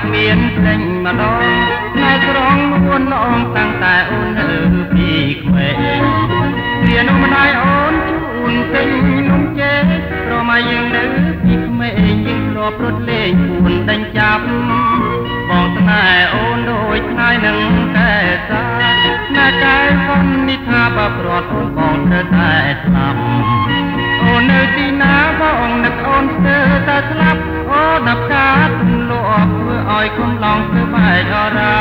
ថ្ងៃគ្មានភ្លេងម្ដងថ្ងៃស្រងនួនអងតាំងតែអូននៅពីក្មេងវានោះម្ដាយអូនជូនពេញនំចេកប្រមាយើងនៅពីក្មេងយើងធ្លាប់រត់លេងពួនដេញចាប់បងស្នេហ៍អូនដូចថ្ងៃនឹងកែសាណាកែផុននេះថាបើប្រត់អូនបងត្រូវតែស្លាប់អូននៅទីណាបងនឹកអូនស្ទើរតែស្លាប់អូនដល់ការទំលាប់ធ្វើឲ្យគុំឡងធ្វើបែកអរា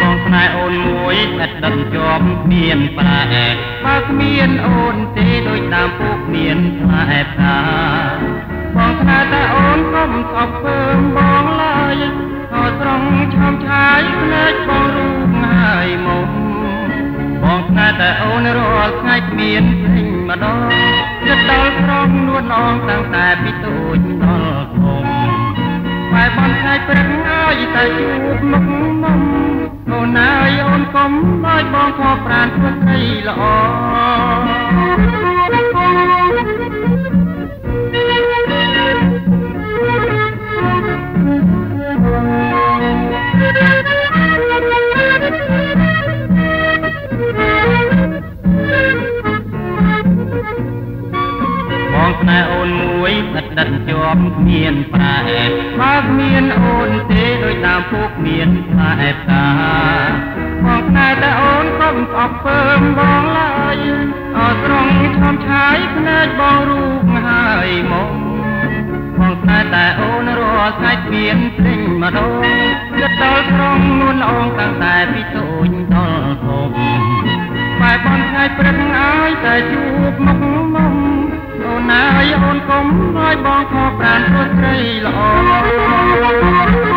បងស្នេហ៍អូនមួយស្អិតដិតជាប់មានប្រែបើគ្មានអូនទេដូចតាមពូកមានផ្លែផ្កាបងស្នេហ៍តែអូនកុំស្អប់ពើមបងឡើយអត់ត្រង់ឆោមឆាយភ្នែកបងរូបហើយមកបងស្នេហ៍តែអូនរាល់ថ្ងៃគ្មានភ្លេងម្ដងគិតដល់ត្រង់នួនអងតាំងតែពីតូចដល់ធំ បែបនថ្ងៃព្រឹកហើយតែជួបមុខមុំអូនអើយអូនកុំឲ្យបងខកប្រានធ្វើស្រីល្អ មួយស្និទ្ធដិតជាប់គ្មានប្រែបើគ្មានអូនទេដូចតាមពូកមានផ្លែផ្កាបងស្នេហ៍តែអូនកុំស្អប់ពើមបងឡើយអត់ត្រង់ឈំឆាយភ្នែកបងរូបហើយមកបងស្នេហ៍តែអូនរាល់ថ្ងៃគ្មានភ្លេងម្ដងគិតដល់ត្រង់នួនអងតាំងតែពីតូចដល់ធំបែបបងថ្ងៃព្រឹកឲ្យតែជួបមុខមុំអូនអើយ អូនកុំឲ្យបងខកប្រានព្រោះស្រីល្អ